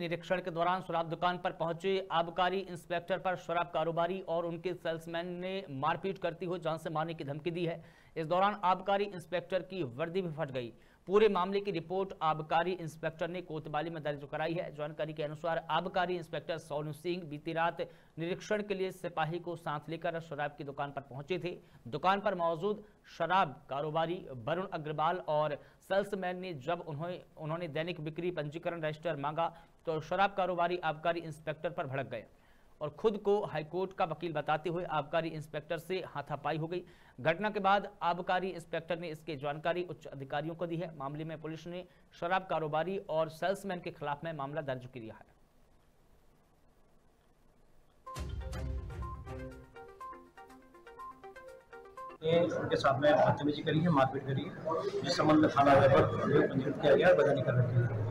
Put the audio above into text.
निरीक्षण के दौरान शराब दुकान पर पहुँचे आबकारी इंस्पेक्टर पर शराब कारोबारी और उनके सेल्समैन ने मारपीट करती हुई जान से मारने की धमकी दी है। इस दौरान आबकारी इंस्पेक्टर की वर्दी भी फट गई। पूरे मामले की रिपोर्ट आबकारी इंस्पेक्टर ने कोतवाली में दर्ज कराई है। जानकारी के अनुसार आबकारी इंस्पेक्टर सोनू सिंह बीती रात निरीक्षण के लिए सिपाही को साथ लेकर शराब की दुकान पर पहुँचे थे। दुकान पर मौजूद शराब कारोबारी वरुण अग्रवाल और सेल्समैन ने जब उन्होंने उन्होंने दैनिक बिक्री पंजीकरण रजिस्टर मांगा तो शराब कारोबारी आबकारी इंस्पेक्टर पर भड़क गए। और खुद को हाईकोर्ट का वकील बताते हुए आबकारी इंस्पेक्टर से हाथापाई हो गई। घटना के बाद आबकारी इंस्पेक्टर ने इसकी जानकारी उच्च अधिकारियों को दी है। मामले में पुलिस ने शराब कारोबारी और सेल्समैन के खिलाफ में मामला दर्ज किया है। उनके साथ में बदतमीजी करी है, मारपीट करी है। जिस संबंध में थाना पर पंजीकृत किया गया है बदनी कर रखी है।